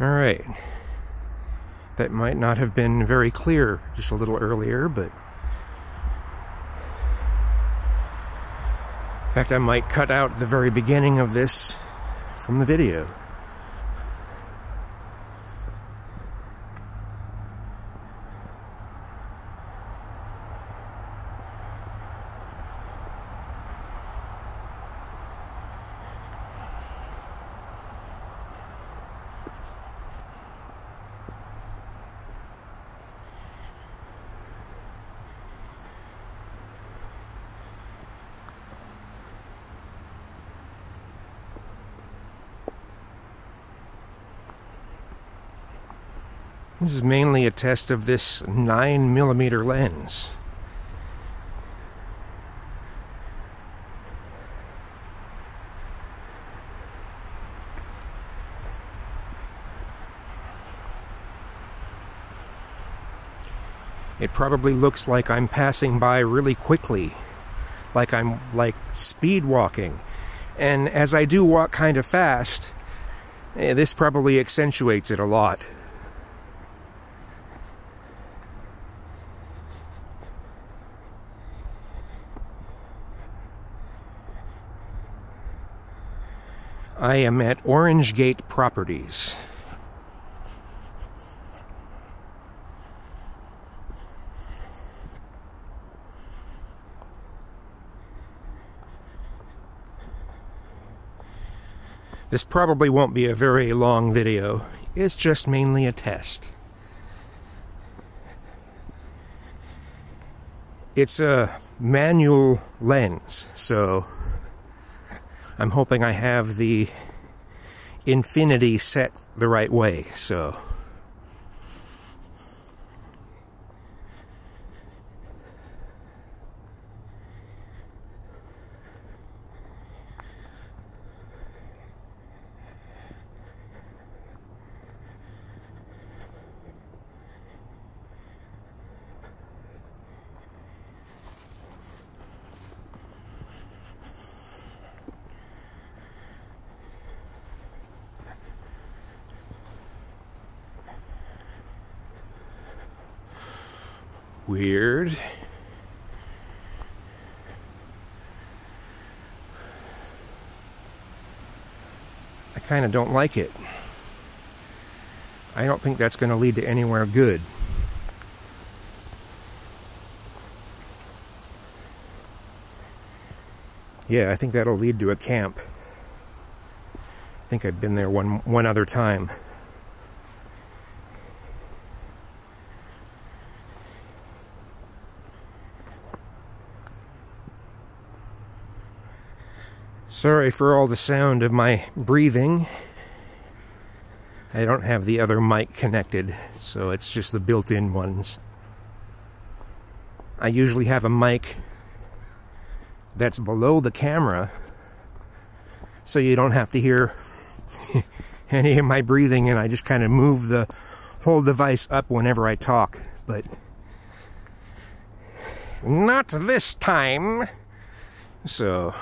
All right. That might not have been very clear just a little earlier, but. In fact, I might cut out the very beginning of this from the video. This is mainly a test of this 9 millimeter lens. It probably looks like I'm passing by really quickly, like I'm like speed walking. And as I do walk kind of fast, eh, this probably accentuates it a lot. I am at Orange Gate Properties. This probably won't be a very long video. It's just mainly a test. It's a manual lens, so I'm hoping I have the infinity set the right way, so. Weird. I kind of don't like it. I don't think that's going to lead to anywhere good. Yeah, I think that'll lead to a camp. I think I've been there one one other time. Sorry for all the sound of my breathing. I don't have the other mic connected, so it's just the built in ones. I usually have a mic that's below the camera, so you don't have to hear any of my breathing, and I just kind of move the whole device up whenever I talk. But not this time. So.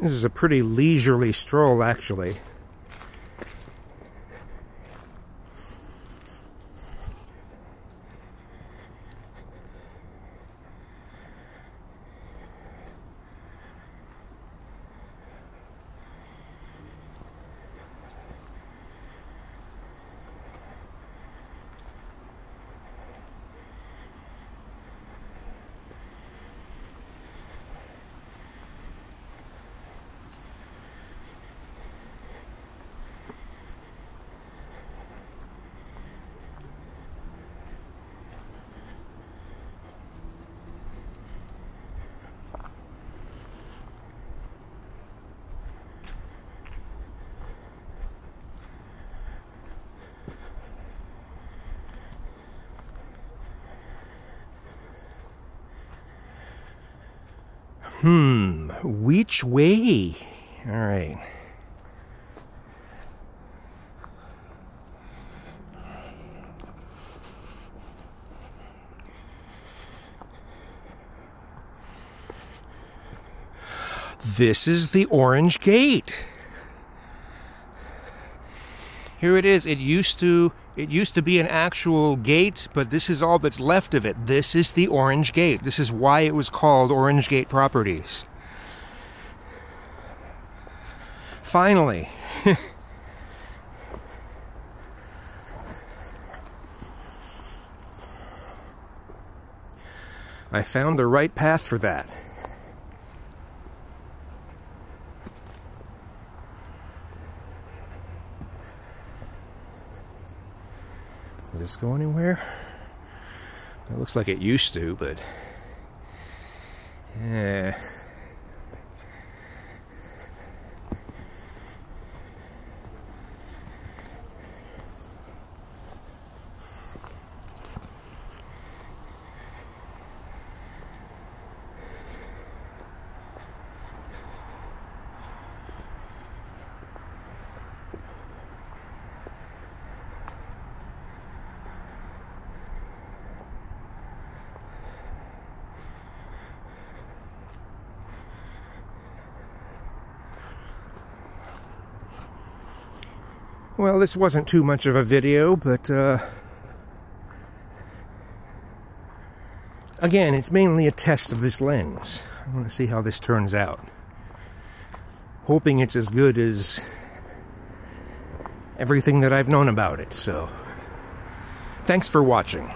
This is a pretty leisurely stroll, actually. Hmm, which way? All right. This is the Orange Gate. Here it is. It used to it used to be an actual gate, but this is all that's left of it. This is the Orange Gate. This is why it was called Orange Gate Properties. Finally. I found the right path for that. This go anywhere? It looks like it used to, but Well, this wasn't too much of a video, but uh, again, it's mainly a test of this lens. I want to see how this turns out. Hoping it's as good as everything that I've known about it. So, thanks for watching.